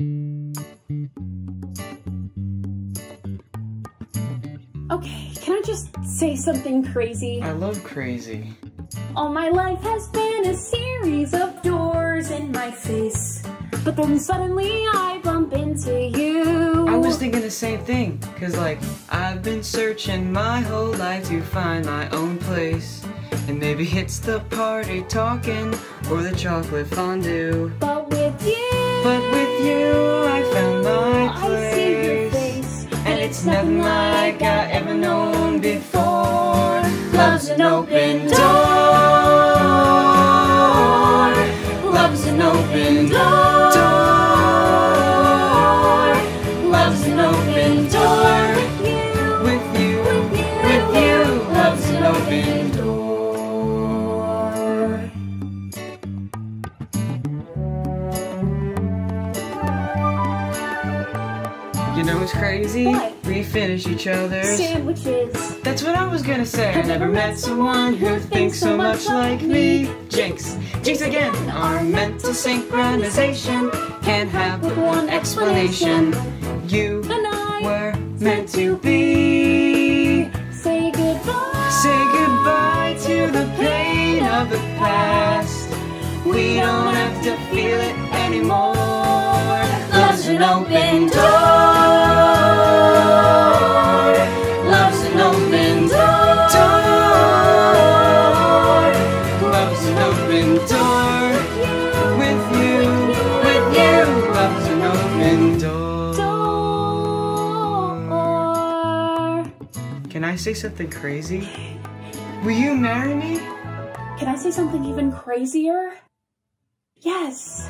Okay, can I just say something crazy? I love crazy. All my life has been a series of doors in my face. But then suddenly I bump into you. I was thinking the same thing, cause like, I've been searching my whole life to find my own place. And maybe it's the party talking, or the chocolate fondue. But But with you, I found my I see your place. face. And it's nothing like I ever known before. Love's an open door. You know what's crazy? What? We finish each other's. Sandwiches. That's what I was gonna say. I never met someone who thinks so much like me. Jinx, jinx again. Our mental synchronization can't have but one explanation. You And I were meant to be. say goodbye. Say goodbye to the pain of the past. We don't have to feel it anymore. Love's an open door. Can I say something crazy? Will you marry me? Can I say something even crazier? Yes.